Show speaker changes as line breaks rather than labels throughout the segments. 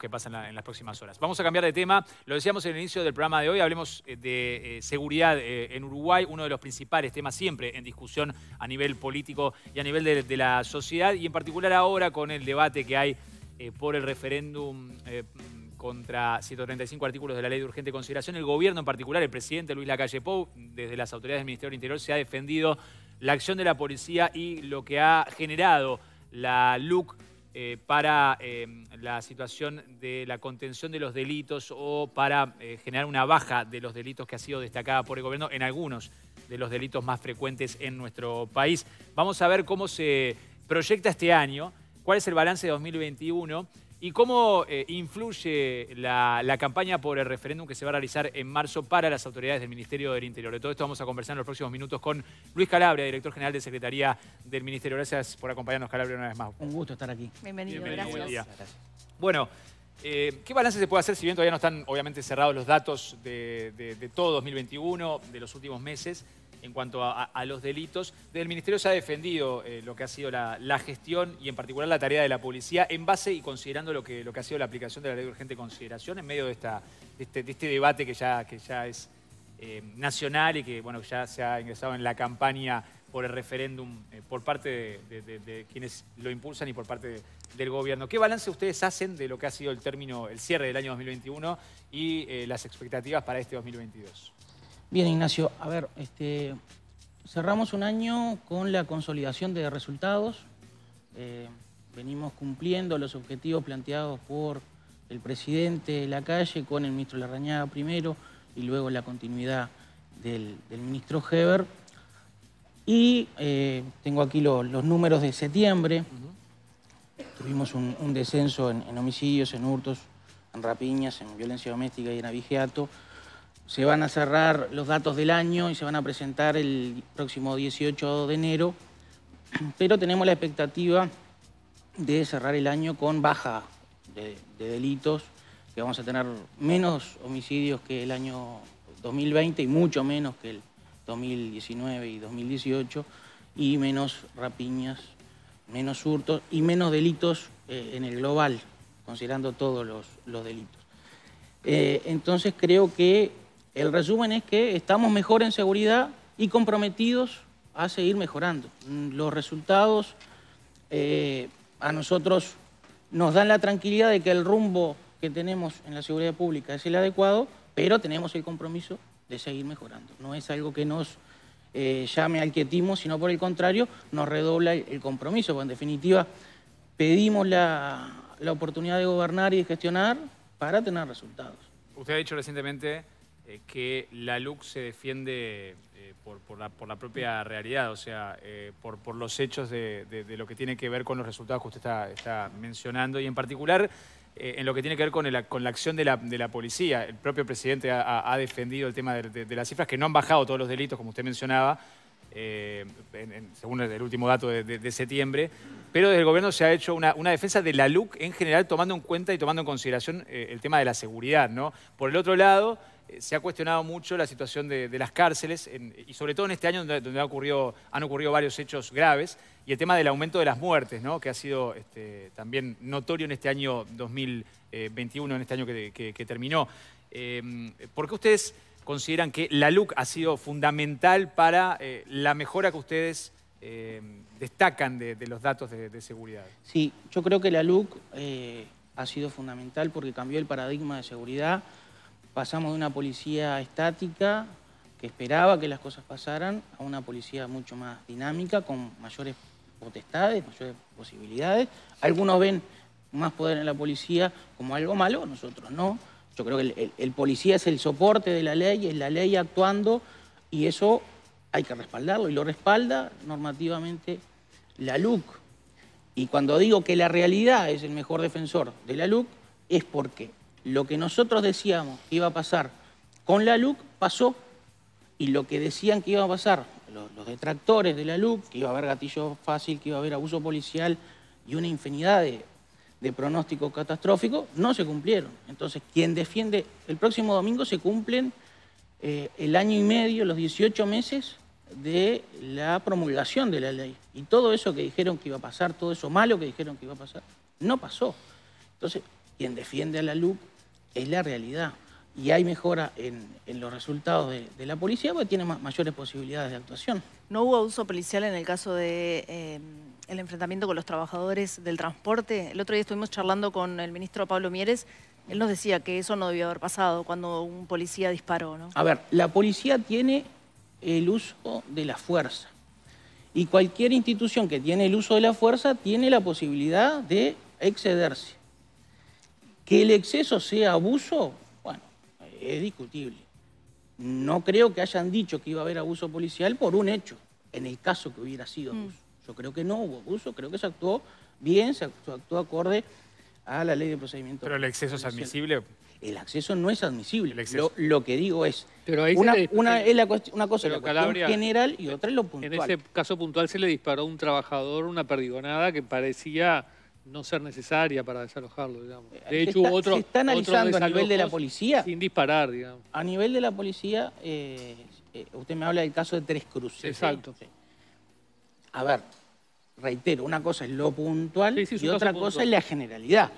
qué pasa en, las próximas horas. Vamos a cambiar de tema. Lo decíamos en el inicio del programa de hoy. Hablemos eh, de eh, seguridad eh, en Uruguay, uno de los principales temas siempre en discusión a nivel político y a nivel de, de la sociedad. Y en particular ahora con el debate que hay por el referéndum contra 135 artículos de la ley de urgente consideración. El gobierno en particular, el presidente Luis Lacalle Pou, desde las autoridades del Ministerio del Interior, se ha defendido la acción de la policía y lo que ha generado la LUC eh, para eh, la situación de la contención de los delitos o para eh, generar una baja de los delitos que ha sido destacada por el gobierno en algunos de los delitos más frecuentes en nuestro país. Vamos a ver cómo se proyecta este año, cuál es el balance de 2021 ¿Y cómo eh, influye la, campaña por el referéndum que se va a realizar en marzo para las autoridades del Ministerio del Interior? De todo esto vamos a conversar en los próximos minutos con Luis Calabria, director general de Secretaría del Ministerio. Gracias por acompañarnos, Calabria, una vez más.
Un gusto estar aquí.
Bienvenido, gracias.
Bueno, eh, ¿qué balance se puede hacer si bien todavía no están obviamente cerrados los datos de, de todo 2021, de los últimos meses? En cuanto a, los delitos. Del Ministerio se ha defendido eh, lo que ha sido la, gestión y en particular la tarea de la policía en base y considerando lo que, ha sido la aplicación de la ley de urgente consideración en medio de, este, este, debate que ya, que ya es eh, nacional y que bueno, ya se ha ingresado en la campaña por el referéndum eh, por parte de, quienes lo impulsan y por parte del gobierno. ¿Qué balance ustedes hacen de lo que ha sido el término, el cierre del año 2021 y las expectativas para este 2022?
Bien, Ignacio, a ver, este, cerramos un año con la consolidación de resultados. Eh, venimos cumpliendo los objetivos planteados por el presidente de la calle con el ministro Larrañaga primero y luego la continuidad del, ministro Heber. Y eh, tengo aquí los números de septiembre. Tuvimos un, descenso en, en, homicidios, en hurtos, en rapiñas, en violencia doméstica y en abigeato se van a cerrar los datos del año y se van a presentar el próximo 18 de enero, pero tenemos la expectativa de cerrar el año con baja de, delitos, que vamos a tener menos homicidios que el año 2020 y mucho menos que el 2019 y 2018, y menos rapiñas, menos hurtos y menos delitos eh, en el global, considerando todos los, delitos. Eh, entonces creo que el resumen es que estamos mejor en seguridad y comprometidos a seguir mejorando. Los resultados eh, a nosotros nos dan la tranquilidad de que el rumbo que tenemos en la seguridad pública es el adecuado, pero tenemos el compromiso de seguir mejorando. No es algo que nos eh, llame al quietismo, sino por el contrario, nos redobla el, compromiso, en definitiva pedimos la, la oportunidad de gobernar y de gestionar para tener resultados.
Usted ha dicho recientemente eh, que la LUC se defiende eh, por, la, propia realidad, o sea, eh, por, los hechos de, lo que tiene que ver con los resultados que usted está, mencionando y en particular en lo que tiene que ver con, la acción de la, policía. El propio presidente ha, defendido el tema de, las cifras, que no han bajado todos los delitos, como usted mencionaba, según el, último dato de, septiembre, pero desde el gobierno se ha hecho una, defensa de la LUC en general, tomando en cuenta y tomando en consideración el tema de la seguridad. Por el otro lado, eh, se ha cuestionado mucho la situación de, las cárceles, y sobre todo en este año donde, han ocurrido varios hechos graves, y el tema del aumento de las muertes, ¿no? que ha sido este, también notorio en este año 2021, en este año que, terminó. Eh, ¿Por qué ustedes consideran que la LUC ha sido fundamental para eh, la mejora que ustedes destacan de, los datos de, seguridad?
Sí, yo creo que la LUC ha sido fundamental porque cambió el paradigma de seguridad pasamos de una policía estática que esperaba que las cosas pasaran a una policía mucho más dinámica, con mayores potestades, mayores posibilidades. Algunos ven más poder en la policía como algo malo, nosotros no. Yo creo que el, policía es el soporte de la ley, es la ley actuando y eso hay que respaldarlo y lo respalda normativamente la LUC. Y cuando digo que la realidad es el mejor defensor de la LUC es porque lo que nosotros decíamos que iba a pasar con la LUC pasó y lo que decían que iba a pasar los, detractores de la LUC, que iba a haber gatillo fácil, que iba a haber abuso policial y una infinidad de, pronósticos catastróficos, no se cumplieron. Entonces, quien defiende, el próximo domingo se cumplen eh, el año y medio, los 18 meses de la promulgación de la ley. Y todo eso que dijeron que iba a pasar, todo eso malo que dijeron que iba a pasar, no pasó. Entonces, quien defiende a la LUC es la realidad. Y hay mejora en, los resultados de, la policía porque tiene mayores posibilidades de actuación.
¿No hubo abuso policial en el caso de eh, el enfrentamiento con los trabajadores del transporte? El otro día estuvimos charlando con el ministro Pablo Mieres. Él nos decía que eso no debió haber pasado cuando un policía disparó, ¿no?
A ver, la policía tiene el uso de la fuerza. Y cualquier institución que tiene el uso de la fuerza tiene la posibilidad de excederse. Que el exceso sea abuso, bueno, es discutible. No creo que hayan dicho que iba a haber abuso policial por un hecho, en el caso que hubiera sido mm. abuso. Yo creo que no hubo abuso, creo que se actuó bien, se actuó, acorde a la ley de procedimiento.
¿Pero el exceso es admisible?
El acceso no es admisible. Lo, que digo es, una, una, es la una cosa es la cuestión general y otra es lo puntual.
En ese caso puntual se le disparó a un trabajador una perdigonada que parecía no ser necesaria para desalojarlo, digamos.
De se hecho, está, otro, se está analizando a nivel de la policía.
Sin disparar, digamos.
A nivel de la policía, eh, eh, usted me habla del caso de Tres Cruces.
Exacto.
A ver, reitero, una cosa es lo puntual y otra cosa es la generalidad.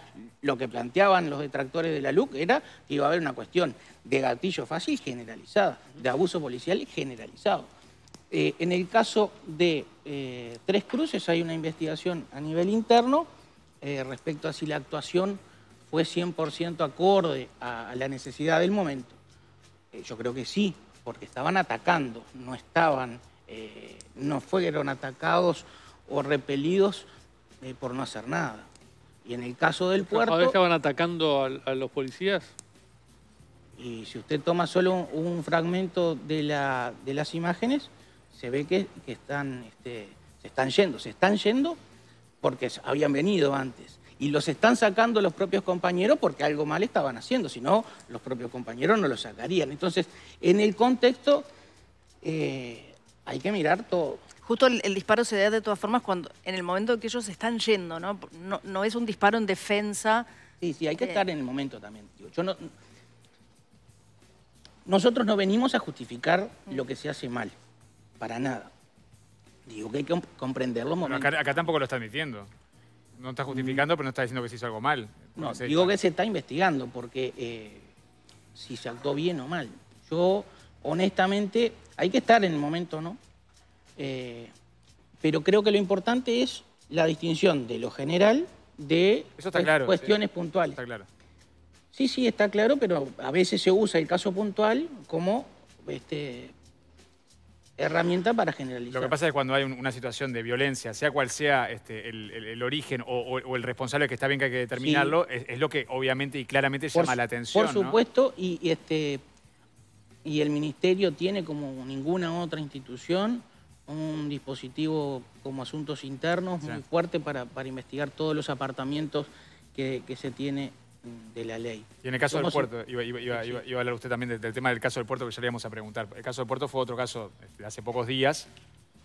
Lo que planteaban los detractores de la LUC era que iba a haber una cuestión de gatillo fácil generalizada, de abuso policial generalizado. Eh, en el caso de eh, Tres Cruces hay una investigación a nivel interno eh, respecto a si la actuación fue 100% acorde a, la necesidad del momento. yo creo que sí, porque estaban atacando, no estaban, no fueron atacados o repelidos por no hacer nada. Y en el caso del puerto...
¿Los estaban atacando a, los policías?
Y si usted toma solo un, fragmento de, la, de, las imágenes, se ve que, están, este, se están yendo. Se están yendo porque habían venido antes. Y los están sacando los propios compañeros porque algo mal estaban haciendo. Si no, los propios compañeros no los sacarían. Entonces, en el contexto, eh, hay que mirar todo.
Justo el, disparo se da de todas formas cuando en el momento en que ellos están yendo, ¿no? No, es un disparo en defensa.
Sí, sí, hay que estar en el momento también. Yo no, nosotros no venimos a justificar lo que se hace mal, para nada. Digo que hay que comprender los momentos.
Acá, acá, tampoco lo está admitiendo. No está justificando, pero no está diciendo que se hizo algo mal.
No, digo que se está investigando, porque eh, si se actuó bien o mal. Yo, honestamente, hay que estar en el momento, ¿no? Eh, pero creo que lo importante es la distinción de lo general de cuestiones puntuales.
Está claro.
Sí, sí, está claro, pero a veces se usa el caso puntual como este, herramienta para generalizar.
Lo que pasa es que cuando hay una situación de violencia, sea cual sea este, el, origen o, el responsable que está bien que hay que determinarlo, es, lo que obviamente y claramente llama la atención.
Por supuesto, y, este, y el Ministerio tiene como ninguna otra institución un dispositivo como asuntos internos muy fuerte para, investigar todos los apartamentos que, se tiene de la ley.
Y en el caso del puerto, iba, a hablar usted también del, tema del caso del puerto que ya le íbamos a preguntar. El caso del puerto fue otro caso de hace pocos días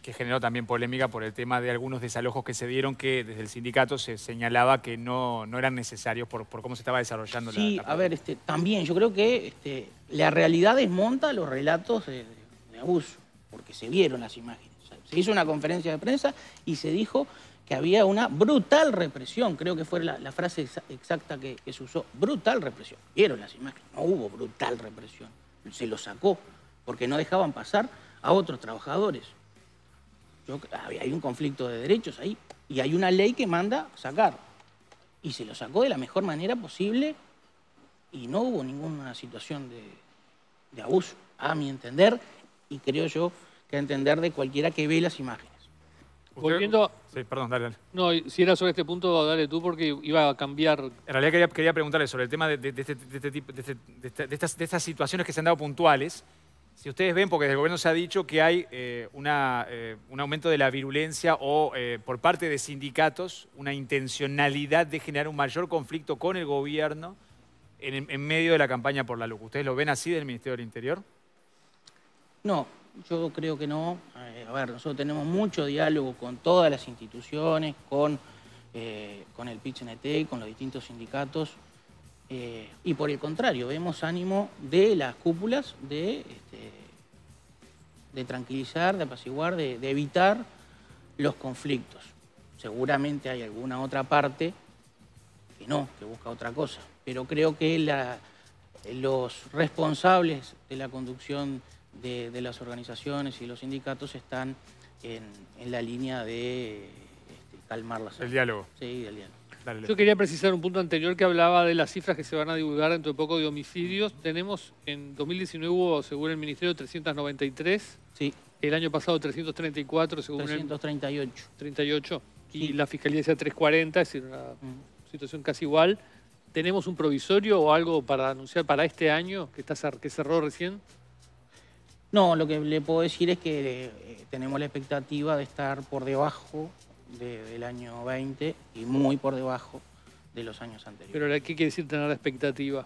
que generó también polémica por el tema de algunos desalojos que se dieron que desde el sindicato se señalaba que no, no eran necesarios por, por, cómo se estaba desarrollando
sí,
la,
Sí, a ver, este, también yo creo que este, la realidad desmonta los relatos de abuso, porque se vieron las imágenes. Se hizo una conferencia de prensa y se dijo que había una brutal represión, creo que fue la, frase exacta que, se usó, brutal represión. Vieron las imágenes, no hubo brutal represión, se lo sacó, porque no dejaban pasar a otros trabajadores. hay un conflicto de derechos ahí y hay una ley que manda sacar. Y se lo sacó de la mejor manera posible y no hubo ninguna situación de, abuso, a mi entender, y creo yo que entender de cualquiera que ve las imágenes.
Volviendo...
Sí, perdón, dale,
No, si era sobre este punto, dale tú porque iba a cambiar...
En realidad quería, preguntarle sobre el tema de, este tipo, de, estas, situaciones que se han dado puntuales. Si ustedes ven, porque desde el gobierno se ha dicho que hay eh, eh, un aumento de la virulencia o eh, por parte de sindicatos una intencionalidad de generar un mayor conflicto con el gobierno en, en medio de la campaña por la luz. ¿Ustedes lo ven así del Ministerio del Interior?
No, yo creo que no. Eh, a ver, nosotros tenemos mucho diálogo con todas las instituciones, con, eh, con el con los distintos sindicatos. Eh, y por el contrario, vemos ánimo de las cúpulas de, este, de tranquilizar, de apaciguar, de, de evitar los conflictos. Seguramente hay alguna otra parte que no, que busca otra cosa. Pero creo que la, los responsables de la conducción de, de las organizaciones y los sindicatos están en, en la línea de este, calmar las
El diálogo.
Sí, del diálogo.
Dale.
Yo quería precisar un punto anterior que hablaba de las cifras que se van a divulgar dentro de poco de homicidios. Tenemos, en 2019 hubo, según el Ministerio, 393.
Sí,
El año pasado 334, según el
338.
38. Y
Sí.
la Fiscalía decía 340, es decir, una
Mm.
situación casi igual. ¿Tenemos un provisorio o algo para anunciar para este año que, está, cer- que cerró recién?
No, lo que le puedo decir es que eh, tenemos la expectativa de estar por debajo de- del año 20 y muy por debajo de los años anteriores.
Pero ¿qué quiere decir tener la expectativa?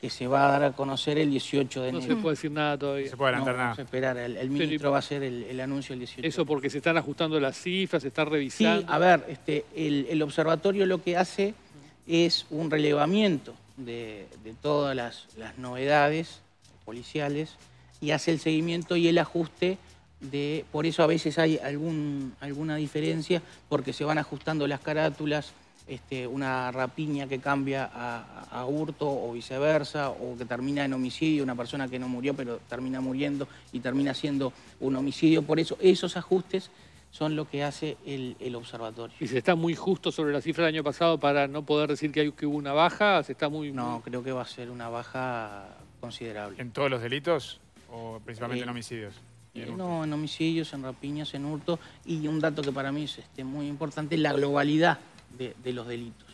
que se va a dar a conocer el 18 de
No
enero.
se puede decir nada
No
todavía.
se puede
No,
adelantar
vamos a
nada.
esperar, el, el ministro va a hacer el, el anuncio el 18.
Eso porque se están ajustando las cifras, se está
Sí,
revisando.
a ver, este, el, el observatorio lo que hace es un relevamiento de, de todas las, las novedades policiales y hace el seguimiento y el ajuste de, por eso a veces hay algún, alguna diferencia, porque se van ajustando las carátulas, este, una rapiña que cambia a, a hurto o viceversa, o que termina en homicidio, una persona que no murió pero termina muriendo y termina siendo un homicidio. Por eso esos ajustes son lo que hace el, el observatorio.
Y se está muy justo sobre la cifra del año pasado para no poder decir que, hay, que hubo una baja, se está muy...
No, creo que va a ser una baja considerable.
¿En todos los delitos o principalmente en homicidios? En
Eh, no, en homicidios, en rapiñas, en hurto. Y un dato que para mí es este, muy importante, la globalidad de, de los delitos.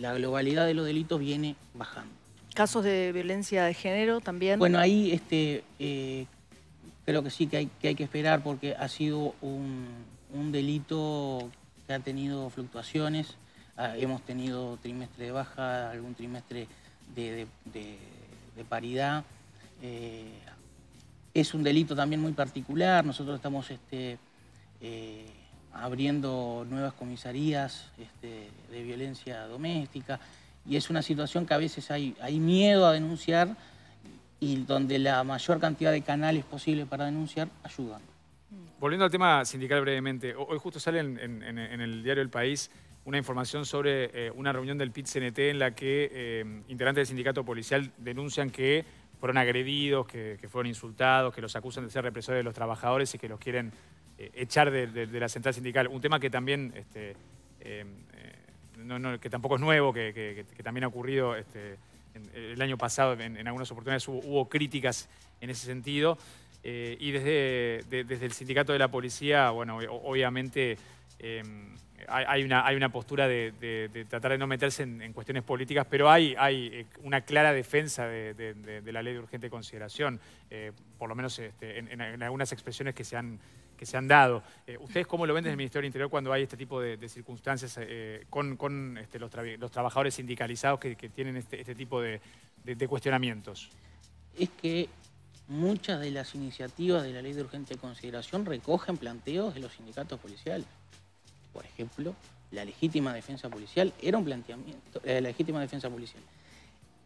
La globalidad de los delitos viene bajando.
Casos de violencia de género también.
Bueno, ahí este, eh, creo que sí que hay, que hay que esperar porque ha sido un, un delito que ha tenido fluctuaciones. Ah, hemos tenido trimestre de baja, algún trimestre de, de- de- de paridad. Eh, es un delito también muy particular. Nosotros estamos este, eh, abriendo nuevas comisarías este, de violencia doméstica y es una situación que a veces hay, hay miedo a denunciar y donde la mayor cantidad de canales posibles para denunciar ayudan.
Volviendo al tema sindical brevemente, ho- hoy justo sale en- en el diario El País una información sobre eh, una reunión del PIT-CNT en la que eh, integrantes del sindicato policial denuncian que fueron agredidos, que, fueron insultados, que los acusan de ser represores de los trabajadores y que los quieren eh, echar de, la central sindical. Un tema que también, este, que tampoco es nuevo, que, también ha ocurrido este, el año pasado, en, algunas oportunidades hubo, críticas en ese sentido. Y desde, de- desde el sindicato de la policía, bueno, obviamente hay, una, hay una postura de, tratar de no meterse en, cuestiones políticas, pero hay, hay eh, una clara defensa de, la ley de urgente consideración, eh, por lo menos este, en, algunas expresiones que se han, que se han dado. Eh, ¿Ustedes cómo lo ven desde el Ministerio del Interior cuando hay este tipo de, circunstancias con, con, este, los, trabajadores sindicalizados que, tienen este, este tipo de cuestionamientos?
Es que muchas de las iniciativas de la ley de urgente consideración recogen planteos de los sindicatos policiales. Por ejemplo, la legítima defensa policial era un planteamiento, eh, la legítima defensa policial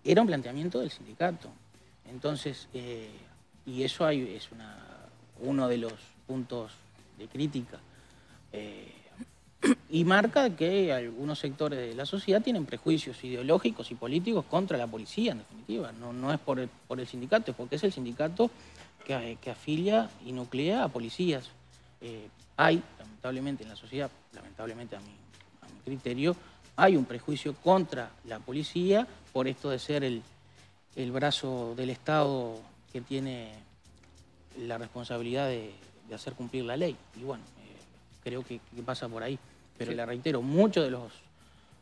era un planteamiento del sindicato. Entonces, eh, y eso es uno de los puntos de crítica. Eh, y marca que algunos sectores de la sociedad tienen prejuicios ideológicos y políticos contra la policía, en definitiva. No, no es por el, por el sindicato, es porque es el sindicato que, que afilia y nuclea a policías. Hay, lamentablemente, en la sociedad, lamentablemente a mi, a mi criterio, hay un prejuicio contra la policía por esto de ser el, el brazo del Estado que tiene la responsabilidad de, de hacer cumplir la ley. Y bueno, eh, creo que, que pasa por ahí. Pero
Sí.
le reitero, muchos de los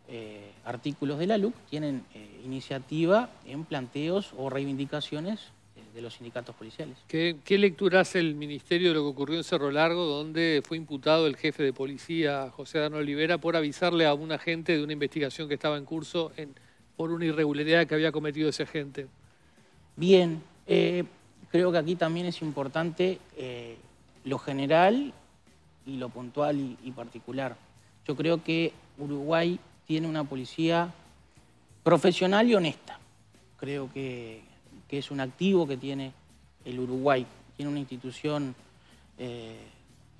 eh, artículos de la LUC tienen eh, iniciativa en planteos o reivindicaciones de los sindicatos policiales.
¿Qué, qué lectura hace el Ministerio de lo que ocurrió en Cerro Largo, donde fue imputado el jefe de policía, José Adán Olivera, por avisarle a un agente de una investigación que estaba en curso en- por una irregularidad que había cometido ese agente?
Bien, eh, creo que aquí también es importante eh, lo general y lo puntual y, y particular. Yo creo que Uruguay tiene una policía profesional y honesta. Creo que, que es un activo que tiene el Uruguay. Tiene una institución eh,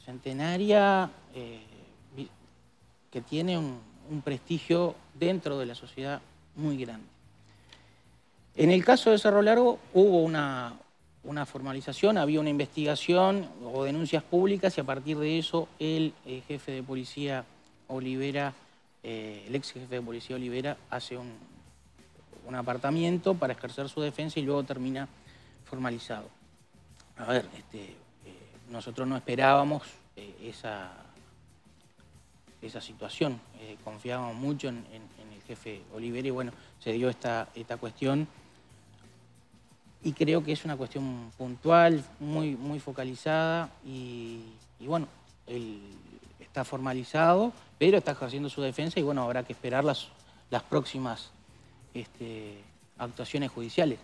centenaria eh, que tiene un, prestigio dentro de la sociedad muy grande. En el caso de Cerro Largo hubo una, una formalización, había una investigación o denuncias públicas y a partir de eso el eh, jefe de policía Olivera, el ex jefe de policía Olivera, hace un, un, apartamiento para ejercer su defensa y luego termina formalizado. A ver, este, eh, nosotros no esperábamos esa, esa situación, confiábamos mucho en, el jefe Olivera y bueno, se dio esta, esta cuestión y creo que es una cuestión puntual, muy, muy focalizada y, bueno, está formalizado, pero está ejerciendo su defensa y bueno, habrá que esperar las, las próximas este, actuaciones judiciales.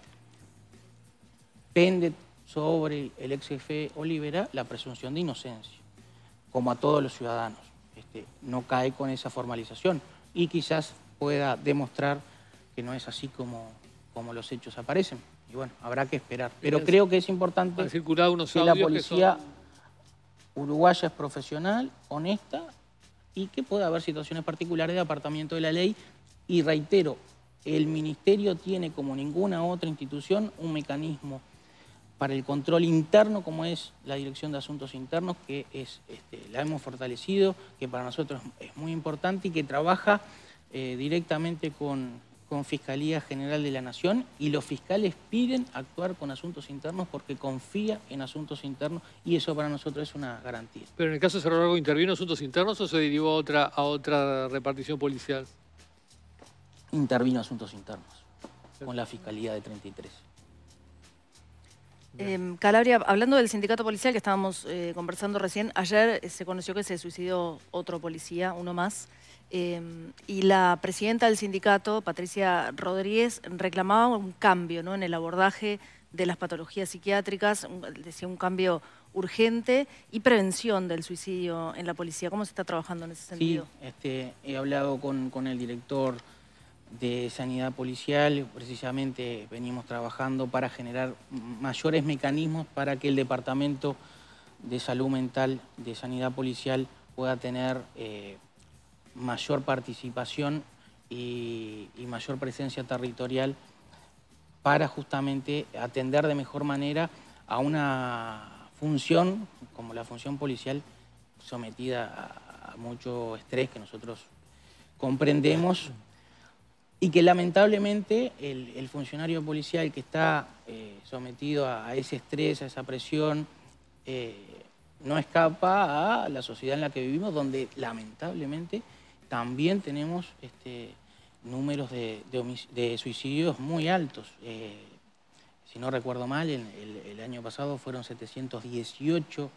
Pende sobre el ex jefe Olivera la presunción de inocencia, como a todos los ciudadanos. Este, no cae con esa formalización y quizás pueda demostrar que no es así como, como los hechos aparecen y bueno, habrá que esperar. Pero creo que es importante
unos
que la policía uruguaya es profesional, honesta y que pueda haber situaciones particulares de apartamiento de la ley. Y reitero, el Ministerio tiene como ninguna otra institución un mecanismo para el control interno como es la Dirección de Asuntos Internos, que es, este, la hemos fortalecido, que para nosotros es muy importante y que trabaja eh, directamente con con Fiscalía General de la Nación y los fiscales piden actuar con asuntos internos porque confía en asuntos internos y eso para nosotros es una garantía.
Pero en el caso de Cerro Largo, ¿intervino asuntos internos o se derivó a otra, a otra repartición policial?
Intervino asuntos internos con la Fiscalía de 33.
Em, Calabria, hablando del sindicato policial que estábamos eh, conversando recién, ayer eh, se conoció que se suicidó otro policía, uno más. Em, y la presidenta del sindicato, Patricia Rodríguez, reclamaba un cambio ¿no? en el abordaje de las patologías psiquiátricas, decía un cambio urgente y prevención del suicidio en la policía. ¿Cómo se está trabajando en ese sentido?
Sí, este, he hablado con, con el director de Sanidad Policial, precisamente venimos trabajando para generar mayores mecanismos para que el Departamento de Salud Mental de Sanidad Policial pueda tener eh, mayor participación y, mayor presencia territorial para justamente atender de mejor manera a una función como la función policial sometida a, mucho estrés que nosotros comprendemos y que lamentablemente el, funcionario policial que está eh, sometido a, ese estrés, a esa presión, eh, no escapa a la sociedad en la que vivimos, donde lamentablemente también tenemos este, números de, suicidios muy altos. Eh, si no recuerdo mal, el, el, año pasado fueron 718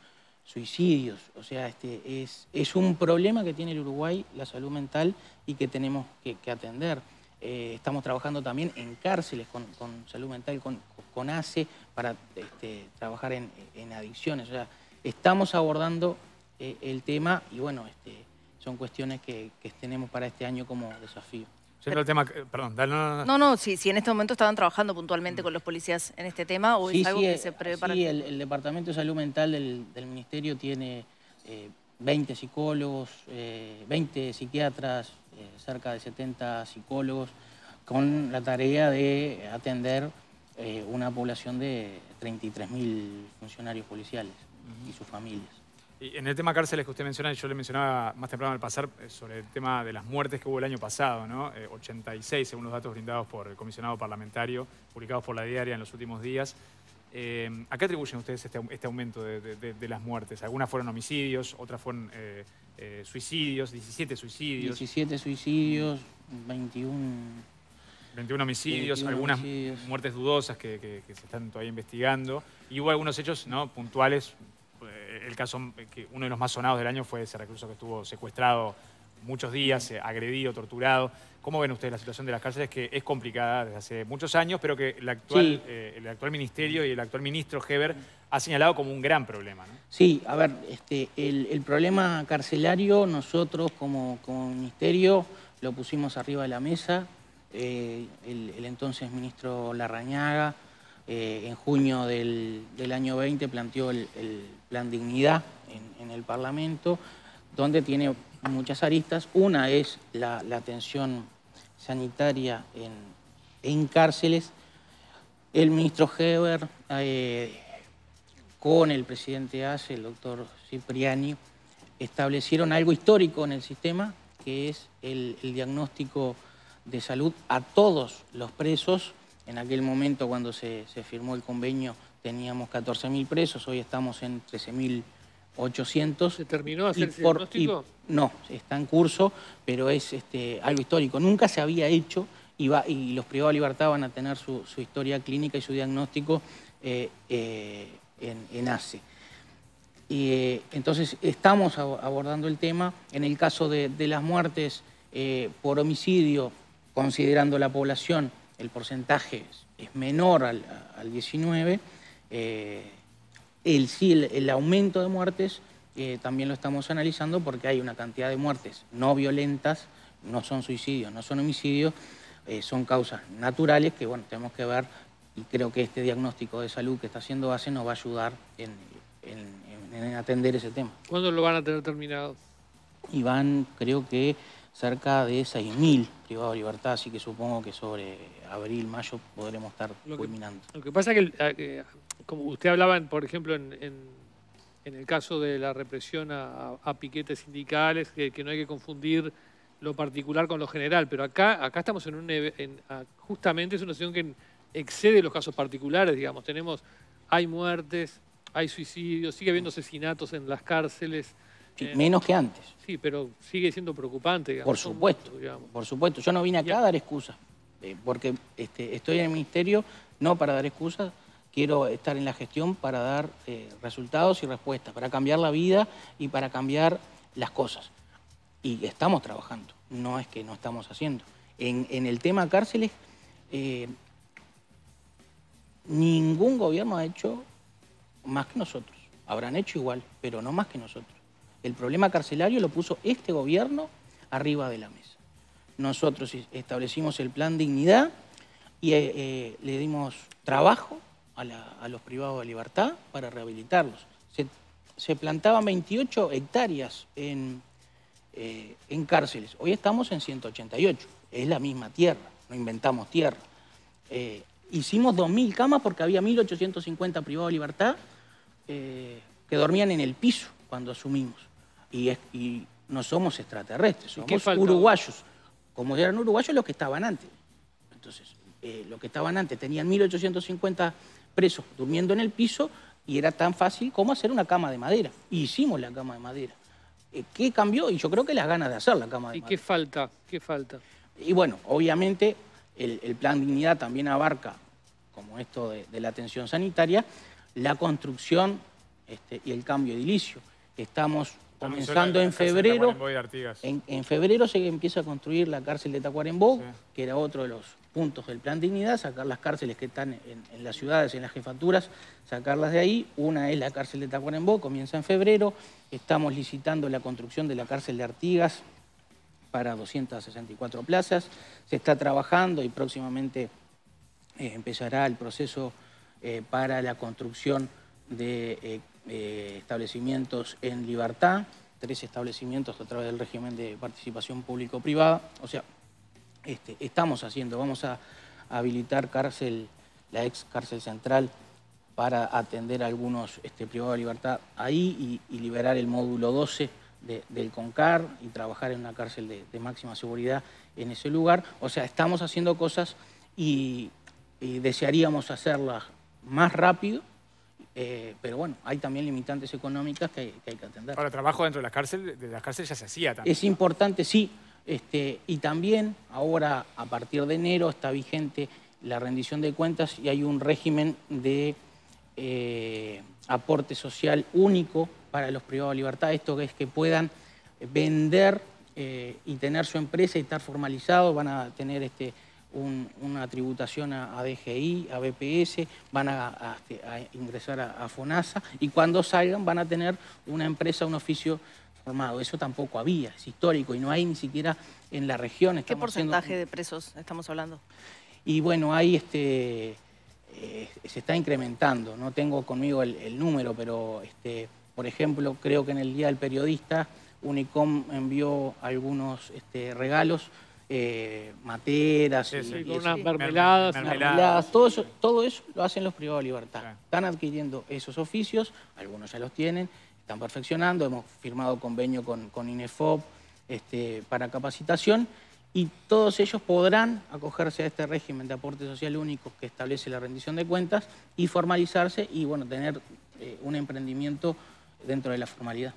suicidios. O sea, este, es, es, un problema que tiene el Uruguay, la salud mental, y que tenemos que, atender. Eh, estamos trabajando también en cárceles con, salud mental, con, con ACE, para este, trabajar en, adicciones. O sea, estamos abordando eh, el tema y bueno, este, son cuestiones que, tenemos para este año como desafío.
el tema, perdón,
no, no, no. si, en este momento estaban trabajando puntualmente con los policías en este tema o es algo que se prepara.
Sí, el, Departamento de Salud Mental del, Ministerio tiene 20 eh, psicólogos, 20 eh, psiquiatras, eh, cerca de 70 psicólogos, con la tarea de atender una población de 33.000 funcionarios policiales y sus familias.
Y en el tema cárceles que usted menciona, yo le mencionaba más temprano al pasar eh, sobre el tema de las muertes que hubo el año pasado, ¿no? 86 eh, según los datos brindados por el comisionado parlamentario, publicados por la diaria en los últimos días. Eh, ¿A qué atribuyen ustedes este, este aumento de, las muertes? Algunas fueron homicidios, otras fueron suicidios, 17 suicidios.
17 suicidios, 21...
21 homicidios, algunas muertes dudosas que, que, se están todavía investigando. Y hubo algunos hechos ¿no? puntuales el caso, que uno de los más sonados del año fue ese recluso que estuvo secuestrado muchos días, eh, agredido, torturado. ¿Cómo ven ustedes la situación de las cárceles? Que es complicada desde hace muchos años, pero que el actual, eh, el actual ministerio y el actual ministro Heber ha señalado como un gran problema.
Sí, a ver, este, el, problema carcelario nosotros como, ministerio lo pusimos arriba de la mesa. Eh, el, entonces ministro Larrañaga eh, en junio del, año 20 planteó el, plan Dignidad en, el Parlamento, donde tiene muchas aristas. Una es la, atención sanitaria en, cárceles. El ministro Heber, eh, con el presidente ACE, el doctor Cipriani, establecieron algo histórico en el sistema, que es el, diagnóstico de salud a todos los presos. En aquel momento, cuando se, se firmó el convenio, teníamos 14.000 presos, hoy estamos en 13.000 800.
¿Se terminó hacer diagnóstico?
no, está en curso, pero es este, algo histórico. Nunca se había hecho y, va, y los privados de libertad van a tener su, historia clínica y su diagnóstico eh, eh, en, ACE. Y, eh, entonces estamos abordando el tema. En el caso de, las muertes por homicidio, considerando la población, el porcentaje es, menor al, al 19 el, sí, el, aumento de muertes eh, también lo estamos analizando porque hay una cantidad de muertes no violentas, no son suicidios, no son homicidios, eh, son causas naturales que bueno, tenemos que ver y creo que este diagnóstico de salud que está haciendo BASE nos va a ayudar en, atender ese tema.
¿Cuándo lo van a tener terminado?
Y van, creo que cerca de 6.000 privados de libertad, así que supongo que sobre abril, mayo podremos estar culminando.
Lo que pasa es que como usted hablaba, por ejemplo, en, el caso de la represión a, piquetes sindicales, que, no hay que confundir lo particular con lo general, pero acá, acá estamos en un... justamente es una situación que excede los casos particulares, digamos. Tenemos, hay muertes, hay suicidios, sigue habiendo asesinatos en las cárceles.
Eh, menos que antes.
Sí, pero sigue siendo preocupante.
Digamos, por supuesto, por supuesto. Yo no vine acá a dar excusas, eh, porque este, estoy en el ministerio no para dar excusas, quiero estar en la gestión para dar eh, resultados y respuestas, para cambiar la vida y para cambiar las cosas. Y estamos trabajando, no es que no estamos haciendo. En, el tema cárceles, eh, ningún gobierno ha hecho más que nosotros. Habrán hecho igual, pero no más que nosotros. El problema carcelario lo puso este gobierno arriba de la mesa. Nosotros establecimos el plan dignidad y eh, le dimos trabajo a, los privados de libertad para rehabilitarlos. Se, plantaban 28 hectáreas en, eh, en cárceles. Hoy estamos en 188. Es la misma tierra, no inventamos tierra. Eh, hicimos 2.000 camas porque había 1.850 privados de libertad eh, que dormían en el piso cuando asumimos. Y, y no somos extraterrestres, somos uruguayos. Como eran uruguayos los que estaban antes. Entonces, los que estaban antes tenían 1.850 presos durmiendo en el piso y era tan fácil como hacer una cama de madera. Y hicimos la cama de madera. Eh, ¿Qué cambió? Y yo creo que las ganas de hacer la cama de madera.
¿Y qué falta? ¿Qué falta?
Y bueno, obviamente el, plan dignidad también abarca, como esto de, la atención sanitaria, la construcción este, y el cambio edilicio. Estamos comenzando en febrero. En, febrero se empieza a construir la cárcel de Tacuarembó, que era otro de los puntos del plan dignidad, sacar las cárceles que están en, las ciudades, en las jefaturas, sacarlas de ahí. Una es la cárcel de Tacuarembó, comienza en febrero. Estamos licitando la construcción de la cárcel de Artigas para 264 plazas. Se está trabajando y próximamente eh, empezará el proceso eh, para la construcción de eh, establecimientos en libertad, tres establecimientos a través del régimen de participación público-privada. O sea, este, estamos haciendo. Vamos a, habilitar cárcel, la ex cárcel central para atender a algunos este, privados de libertad ahí y, liberar el módulo 12 del CONCAR y trabajar en una cárcel de, máxima seguridad en ese lugar. O sea, estamos haciendo cosas y, desearíamos hacerlas más rápido, eh, pero bueno, hay también limitantes económicas que hay que, atender.
Para trabajo dentro de la cárcel, de la cárcel ya se hacía también.
Es importante, sí, este, y también ahora, a partir de enero, está vigente la rendición de cuentas y hay un régimen de eh, aporte social único para los privados de libertad. Esto es que puedan vender eh, y tener su empresa y estar formalizados, van a tener este, una tributación a, DGI, a BPS, van a, este, ingresar a, FONASA y cuando salgan van a tener una empresa, un oficio eso tampoco había, es histórico y no hay ni siquiera en la región.
¿Qué porcentaje de presos estamos hablando?
Y bueno, ahí este, eh, se está incrementando, no tengo conmigo el, número, pero este, por ejemplo, creo que en el Día del Periodista Unicom envió algunos este, regalos, eh, materas
Sí, sí,
y
unas
Merme-
mermeladas.
mermeladas.
Mermeladas, todo eso, todo eso lo hacen los privados de libertad.
Claro.
Están adquiriendo esos oficios, algunos ya los tienen, están perfeccionando, hemos firmado convenio con, con INEFOP este, para capacitación y todos ellos podrán acogerse a este régimen de aporte social único que establece la rendición de cuentas y formalizarse y bueno, tener eh, un emprendimiento dentro de la formalidad.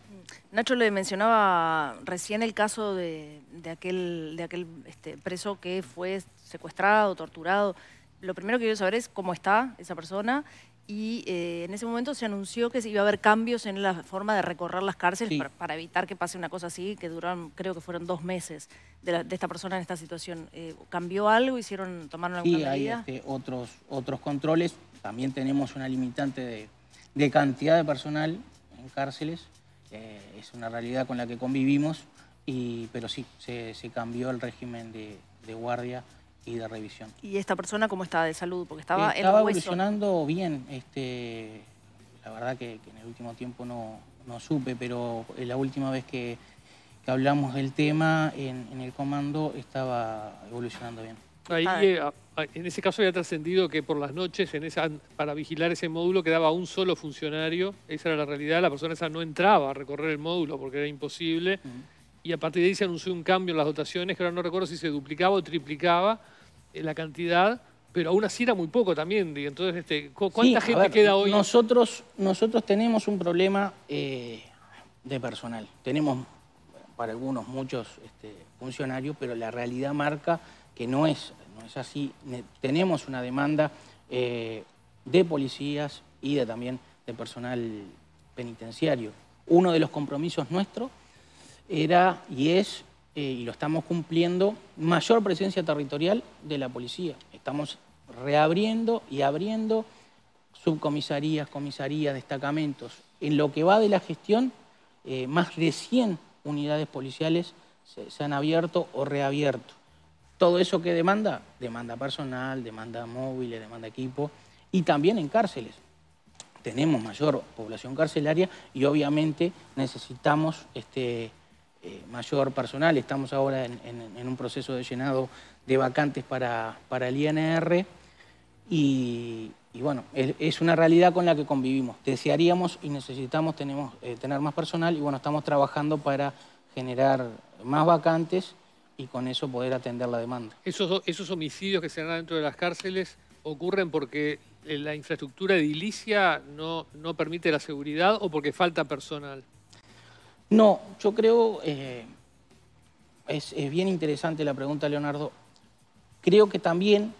Nacho le mencionaba recién el caso de, de aquel, de aquel este, preso que fue secuestrado, torturado. Lo primero que quiero saber es cómo está esa persona y eh, en ese momento se anunció que iba a haber cambios en la forma de recorrer las cárceles
Sí.
para, para evitar que pase una cosa así, que duraron, creo que fueron dos meses de, la- de esta persona en esta situación. Eh, ¿Cambió algo? ¿Hicieron, tomaron alguna
Sí, hay
medida?
este, otros, otros controles. También tenemos una limitante de, de cantidad de personal en cárceles. Eh, es una realidad con la que convivimos, y, pero sí, se, se cambió el régimen de, de guardia y de revisión.
¿Y esta persona cómo está de salud? Porque estaba, en
Estaba
hueso.
evolucionando bien. Este, la verdad que, que en el último tiempo no, no supe, pero la última vez que, que hablamos del tema en, en el comando estaba evolucionando bien.
Ahí,
Ah.
eh, en ese caso había trascendido que por las noches, en esa, para vigilar ese módulo, quedaba un solo funcionario. Esa era la realidad. La persona esa no entraba a recorrer el módulo porque era imposible. Y a partir de ahí se anunció un cambio en las dotaciones, que ahora no recuerdo si se duplicaba o triplicaba la cantidad, pero aún así era muy poco también. Entonces, este, cu- ¿cuánta
Sí,
gente
ver,
queda hoy?
Nosotros, nosotros tenemos un problema eh, de personal. Tenemos para algunos muchos este, funcionarios, pero la realidad marca que no es, no es así. Ne- tenemos una demanda eh, de policías y de, también de personal penitenciario. Uno de los compromisos nuestros era y es, eh, y lo estamos cumpliendo, mayor presencia territorial de la policía. Estamos reabriendo y abriendo subcomisarías, comisarías, destacamentos. En lo que va de la gestión, eh, más de 100 unidades policiales se, se han abierto o reabierto. Todo eso que demanda, demanda personal, demanda móviles, demanda equipo, y también en cárceles tenemos mayor población carcelaria y obviamente necesitamos este, eh, mayor personal. Estamos ahora en, un proceso de llenado de vacantes para, para el INR y, bueno, es, es una realidad con la que convivimos. Desearíamos y necesitamos tenemos, eh, tener más personal y bueno, estamos trabajando para generar más vacantes y con eso poder atender la demanda.
Esos, esos homicidios que se dan dentro de las cárceles ocurren porque eh, la infraestructura edilicia no, no permite la seguridad o porque falta personal.
No, yo creo, eh, es, es bien interesante la pregunta, Leonardo. Creo que también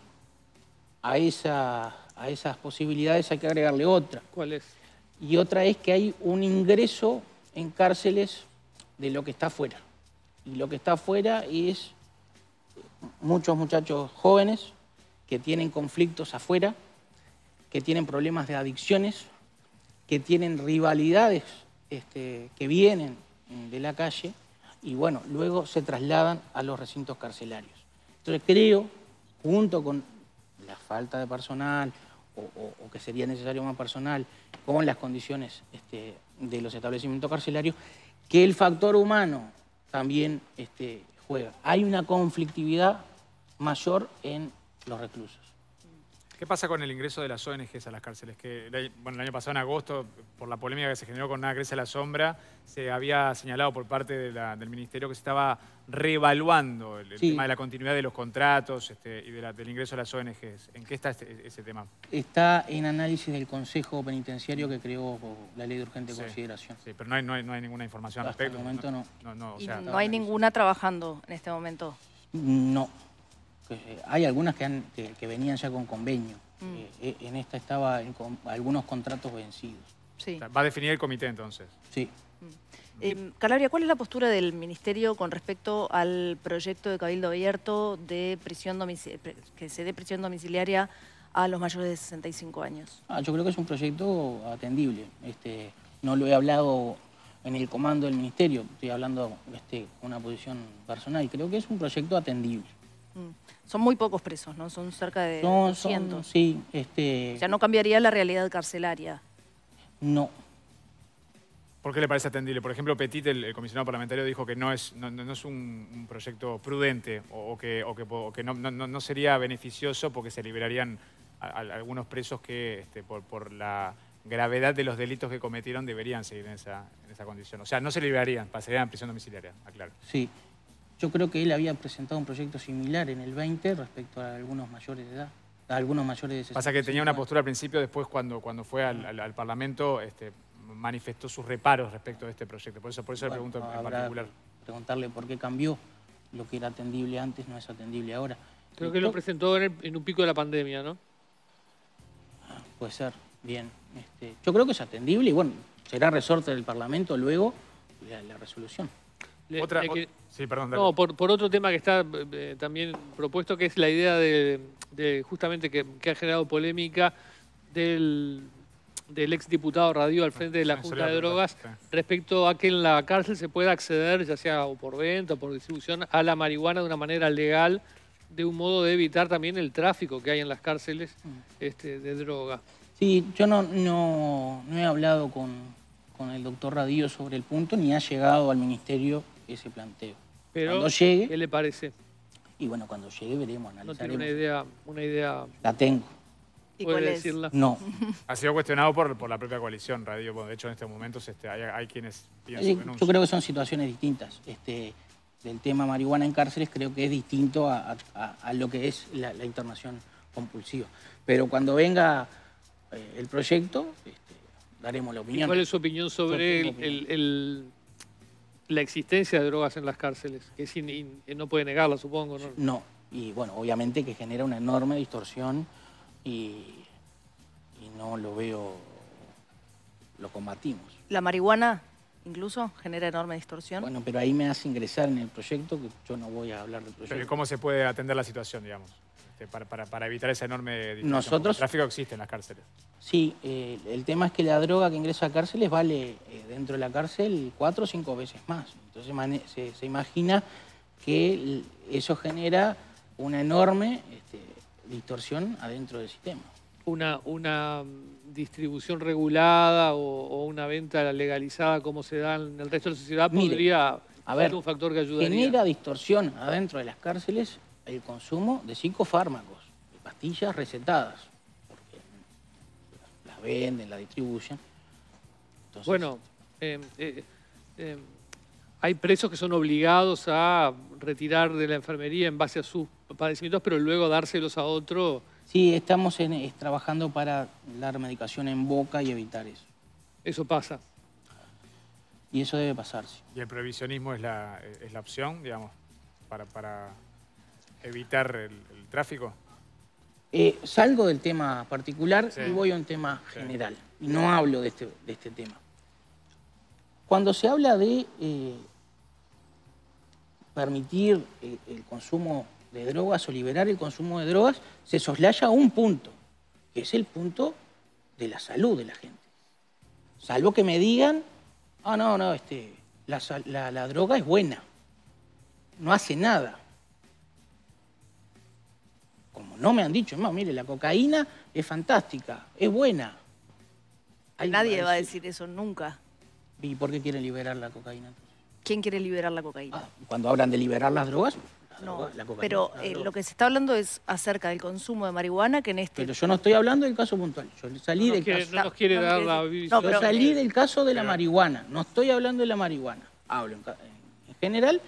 a, esa, a esas posibilidades hay que agregarle otra.
¿Cuál es?
Y otra es que hay un ingreso en cárceles de lo que está afuera. Y lo que está afuera es muchos muchachos jóvenes que tienen conflictos afuera, que tienen problemas de adicciones, que tienen rivalidades este, que vienen de la calle y bueno, luego se trasladan a los recintos carcelarios. Entonces creo, junto con la falta de personal o que sería necesario más personal, con las condiciones este, de los establecimientos carcelarios, que el factor humano también este, juega. Hay una conflictividad mayor en los reclusos.
¿Qué pasa con el ingreso de las ONGs a las cárceles? Que el año- bueno, el año pasado, en agosto, por la polémica que se generó con Nada Crece a la Sombra, se había señalado por parte de la- del Ministerio que se estaba reevaluando el, el
Sí.
tema de la continuidad de los contratos este, y de la- del ingreso de las ONGs. ¿En qué está este- ese tema?
Está en análisis del Consejo Penitenciario que creó la ley de urgente
Sí.
consideración.
Sí, pero no hay, no hay, no hay ninguna información al
Hasta el
respecto.
momento no.
No, no, o
Y
sea,
no hay ninguna trabajando en este momento.
No. Eh, Hay algunas que, han- que, que venían ya con convenio.
Mm.
Eh, eh, en esta estaba en con- algunos contratos vencidos.
Sí.
va a definir el comité entonces.
Sí.
Eh, Calabria, ¿cuál es la postura del Ministerio con respecto al proyecto de Cabildo Abierto de prisión que se dé prisión domiciliaria a los mayores de 65 años?
Ah, yo creo que es un proyecto atendible. Este, no lo he hablado en el comando del ministerio, estoy hablando este, con una posición personal. Creo que es un proyecto atendible.
Mm. Son muy pocos presos, ¿no? Son cerca de
Son, son-
200.
sí, este,
O sea, no cambiaría la realidad carcelaria.
no.
¿Por qué le parece atendible? Por ejemplo, Petit, el, el comisionado parlamentario, dijo que no es, no, no es un, un proyecto prudente o, o que, o que, o que no, no- no- no sería beneficioso porque se liberarían a- a- algunos presos que este, por, por la gravedad de los delitos que cometieron deberían seguir en esa, en esa condición. O sea, no se liberarían, pasarían a prisión domiciliaria, aclaro.
Sí. Yo creo que él había presentado un proyecto similar en el 20 respecto a algunos mayores de edad. A algunos mayores de
Pasa que tenía una
65
postura al principio, después cuando, cuando fue al, al- al Parlamento este, manifestó sus reparos respecto de este proyecto. Por eso, por eso le pregunto en particular.
Preguntarle por qué cambió. Lo que era atendible antes no es atendible ahora.
Creo que lo presentó en, el- en un pico de la pandemia, ¿no?
Puede ser, bien. Este, yo creo que es atendible y bueno, será resorte del Parlamento luego la, la resolución.
Le-
Otra,
le
o-
que-
sí, perdón, dale.
No, por, por otro tema que está eh, también propuesto, que es la idea de, de justamente que, que ha generado polémica del, del exdiputado Radio al frente de la
Sí,
Junta de Drogas
sí.
respecto a que en la cárcel se pueda acceder, ya sea o por venta o por distribución, a la marihuana de una manera legal, de un modo de evitar también el tráfico que hay en las cárceles este, de droga.
Sí, yo no, no, no he hablado con, con el doctor Radillo sobre el punto ni ha llegado al ministerio ese planteo.
Pero,
Cuando llegue,
¿qué le parece?
y bueno, cuando llegue veremos,
No tiene
analizaremos.
una idea, una idea
La tengo.
¿Y
puede
cuál es?
decirla.
No.
Ha sido cuestionado por, por la propia coalición, Radio. Bueno, de hecho, en estos momentos este, hay, hay quienes
Sí,
su denuncia.
yo creo que son situaciones distintas. Este, del tema marihuana en cárceles creo que es distinto a, a- a lo que es la, la internación compulsiva. Pero cuando venga eh, el proyecto, este, daremos la
¿Y
opinión.
cuál es su opinión sobre el- la existencia de drogas en las cárceles? Que es in- in- no puede negarla, supongo, ¿no?
No, y bueno, obviamente que genera una enorme distorsión y, y no lo veo, lo combatimos.
La marihuana incluso genera enorme distorsión.
Bueno, pero ahí me hace ingresar en el proyecto que yo no voy a hablar del proyecto.
Pero ¿cómo se puede atender la situación, digamos? Este, para, para- para evitar esa enorme distorsión?
Nosotros-
El tráfico existe en las cárceles.
Sí, eh, el tema es que la droga que ingresa a cárceles vale eh, dentro de la cárcel cuatro o cinco veces más. Entonces mane- se, se imagina que eso genera una enorme este, distorsión adentro del sistema.
Una, una distribución regulada o, o una venta legalizada como se da en el resto de la sociedad
Mire,
podría
a ver,
ser un factor que ayudaría.
Genera distorsión adentro de las cárceles el consumo de psicofármacos, de pastillas recetadas, porque las venden, las distribuyen. Entonces,
Bueno, eh, eh, eh, hay presos que son obligados a retirar de la enfermería en base a sus padecimientos, pero luego dárselos a otro.
Sí, estamos en- es trabajando para dar medicación en boca y evitar eso.
Eso pasa.
Y eso debe pasarse.
¿Y el prohibicionismo es la, es la opción, digamos, para, para evitar el, el tráfico?
Eh, salgo del tema particular
Sí.
y voy a un tema
Sí.
general. Y no hablo de este, de este tema. Cuando se habla de eh, permitir el, el consumo de drogas o liberar el consumo de drogas, se soslaya un punto, que es el punto de la salud de la gente. Salvo que me digan, ah, no, no, este, la, la- la droga es buena, no hace nada. No me han dicho, no, mire, la cocaína es fantástica, es buena.
Nadie va a
decir,
decir eso nunca.
¿Y por qué quieren liberar la cocaína? entonces?
¿Quién quiere liberar la cocaína?
Ah, cuando hablan de liberar las drogas, la
no,
droga- la cocaína
pero eh, lo que se está hablando es acerca del consumo de marihuana, que en este...
Pero yo no estoy hablando del caso puntual. Yo salí
No
del
quiere,
caso.
no nos quiere
No,
dar la
decir-
visión.
no,
Yo
pero-
salí del caso de la marihuana. No estoy hablando de la marihuana. Hablo en, ca- en general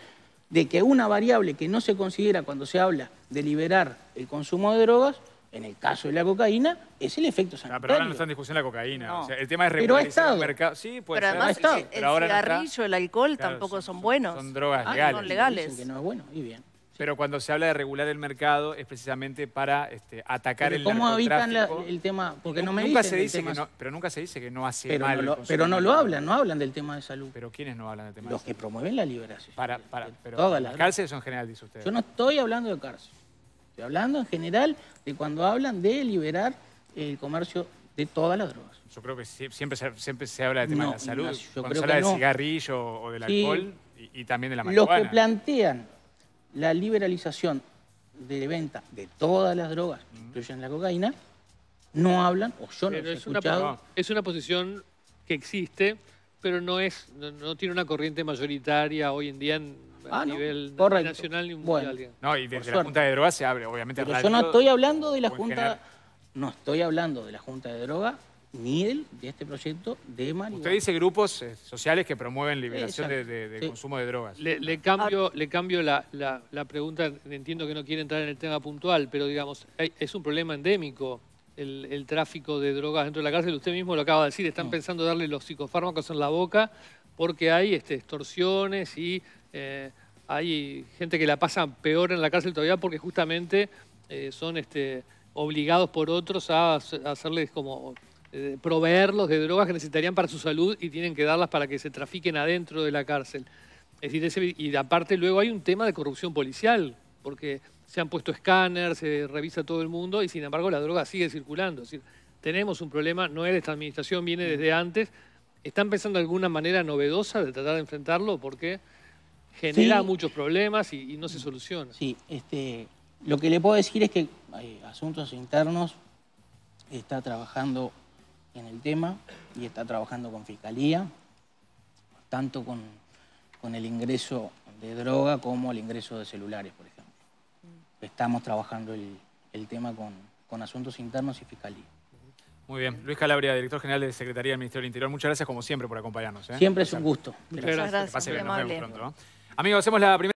de que una variable que no se considera cuando se habla de liberar el consumo de drogas, en el caso de la cocaína, es el efecto
Ah,
sanitario.
pero ahora no está en discusión la cocaína.
No.
O sea, el tema es
Pero ha
regularizar el
estado.
mercado. Sí, puede
pero
ser.
además
estado.
el,
Pero ahora no está.
cigarrillo, el alcohol
Claro,
tampoco son, buenos.
Son drogas
Ah,
legales.
son legales.
Dicen que no es bueno, y bien.
Pero cuando se habla de regular el mercado es precisamente para este, atacar
Pero
el
¿Cómo evitan la- el tema? Porque no me
nunca
dicen
se dice que no, pero nunca se dice que no hace
pero
mal
no, lo, pero no lo hablan, no hablan del tema de salud.
Pero ¿quiénes no hablan del tema?
Los
de
que promueven la liberación.
Para, para, pero
todas
las cárceles son en general, dice usted.
Yo no estoy hablando de cárcel. Estoy hablando en general de cuando hablan de liberar el comercio de todas las drogas.
Yo creo que sie- siempre se, siempre se habla del tema de la salud.
Yo
cuando
creo
se habla del cigarrillo o del
Sí.
alcohol y, y también de la
Los
marihuana.
que plantean la liberalización de venta de todas las drogas, incluyen la cocaína, no hablan, o yo no he
es una,
escuchado.
No.
es una posición que existe pero no es, no, no tiene una corriente mayoritaria hoy en día en- a
Ah, no,
nivel
correcto.
nacional ni
Bueno.
mundial. digamos.
No, y desde
Por
la
suerte.
Junta de Drogas se abre, obviamente.
Pero yo no estoy hablando de la Junta,
general.
no estoy hablando de la Junta de Droga ni del, de este proyecto de marihuana.
Usted dice grupos eh, sociales que promueven liberación de,
Exacto.
de- de
Sí.
consumo de drogas.
Le, le cambio, le cambio la, la- la pregunta, entiendo que no quiere entrar en el tema puntual, pero digamos, hay- es un problema endémico el, el tráfico de drogas dentro de la cárcel. Usted mismo lo acaba de decir, están pensando darle los psicofármacos en la boca porque hay este, extorsiones y eh, hay gente que la pasa peor en la cárcel todavía porque justamente eh, son este, obligados por otros a hacerles como eh, proveerlos de drogas que necesitarían para su salud y tienen que darlas para que se trafiquen adentro de la cárcel. Es decir, ese- y aparte luego hay un tema de corrupción policial, porque se han puesto escáneres, se revisa todo el mundo y sin embargo la droga sigue circulando. Es decir, tenemos un problema, no es de esta administración, viene desde antes. ¿Están pensando alguna manera novedosa de tratar de enfrentarlo? Porque genera
Sí.
muchos problemas y, y no se soluciona.
Sí, este, lo que le puedo decir es que eh, Asuntos Internos está trabajando en el tema y está trabajando con Fiscalía, tanto con, con el ingreso de droga como el ingreso de celulares, por ejemplo. Estamos trabajando el, el tema con, con Asuntos Internos y Fiscalía.
Muy bien. Luis Calabria, director general de Secretaría del Ministerio del Interior. Muchas gracias, como siempre, por acompañarnos. ¿eh?
Siempre es un gusto.
Muchas gracias.
pase bien,
muy
nos vemos
amable.
pronto. ¿no? Amigos, hacemos la primera...